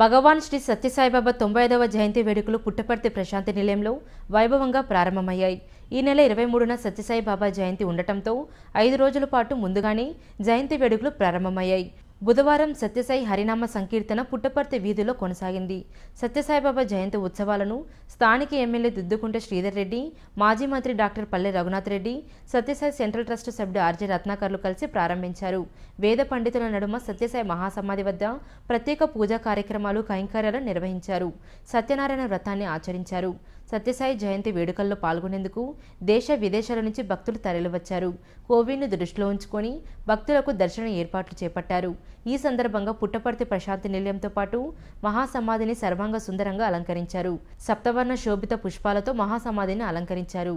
భగవాన్ శ్రీ సత్యసాయిబాబా తొంభై ఐదవ జయంతి వేడుకలు పుట్టపర్తి ప్రశాంతి నిలయంలో వైభవంగా ప్రారంభమయ్యాయి. ఈ నెల ఇరవై మూడున సత్యసాయిబాబా జయంతి ఉండటంతో ఐదు రోజుల పాటు ముందుగానే జయంతి వేడుకలు ప్రారంభమయ్యాయి. బుధవారం సత్యసాయి హరినామ సంకీర్తన పుట్టపర్తి వీధిలో కొనసాగింది. సత్యసాయిబాబా జయంతి ఉత్సవాలను స్థానిక ఎమ్మెల్యే దుద్దుకుంట శ్రీధర్ రెడ్డి మాజీ మంత్రి doctor Palle Raghunath Reddy Sathya Sai central trust సభ్యుడు ఆర్జే రత్నాకర్లు కలిసి ప్రారంభించారు. వేద పండితుల నడుమ సత్యసాయి మహాసమాధి వద్ద ప్రత్యేక పూజా కార్యక్రమాలు కైంకర్యాలు నిర్వహించారు. సత్యనారాయణ వ్రతాన్ని ఆచరించారు. సత్యసాయి జయంతి వేడుకల్లో పాల్గొనేందుకు దేశ విదేశాల నుంచి భక్తులు తరలివచ్చారు. కోవిడ్ను దృష్టిలో ఉంచుకొని భక్తులకు దర్శన ఏర్పాట్లు చేపట్టారు. ఈ సందర్భంగా పుట్టపర్తి ప్రశాంతి నిలయంతో పాటు మహాసమాధిని సర్వాంగ సుందరంగా అలంకరించారు. సప్తవర్ణ శోభిత పుష్పాలతో మహాసమాధిని అలంకరించారు.